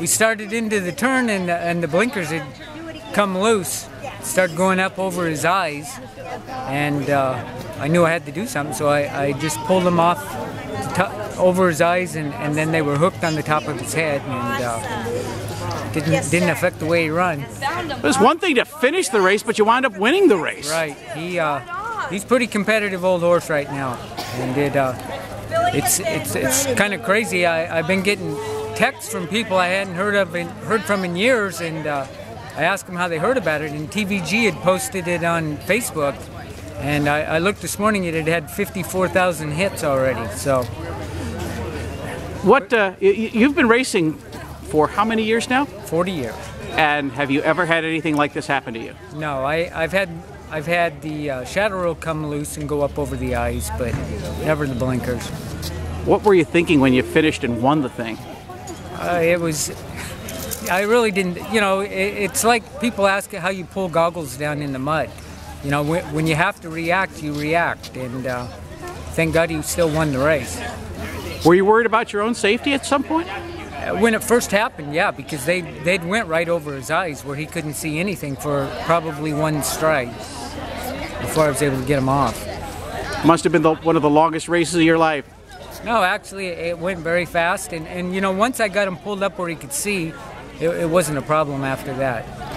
we started into the turn and and the blinkers had come loose, started going up over his eyes, and uh, I knew I had to do something, so I, I just pulled them off over his eyes, and, and then they were hooked on the top of his head, and uh, didn't didn't affect the way he run. It was one thing to finish the race, but you wind up winning the race. Right. He uh, he's pretty competitive old horse right now, and it uh, it's it's it's kind of crazy. I I've been getting texts from people I hadn't heard of in, heard from in years, and uh, I asked them how they heard about it, and TVG had posted it on Facebook, and I, I looked this morning, it had had 54,000 hits already. So, what uh, you've been racing for how many years now? 40 years. And have you ever had anything like this happen to you? No, I, I've had I've had the uh, shadow roll come loose and go up over the eyes, but never the blinkers. What were you thinking when you finished and won the thing? Uh, it was I really didn't, you know, it, it's like people ask how you pull goggles down in the mud. You know, when, when you have to react, you react, and uh, thank God he still won the race. Were you worried about your own safety at some point? Uh, when it first happened, yeah, because they they'd went right over his eyes where he couldn't see anything for probably one stride before I was able to get him off. Must have been the, one of the longest races of your life. No, actually, it went very fast, and, and you know, once I got him pulled up where he could see, it, it wasn't a problem after that.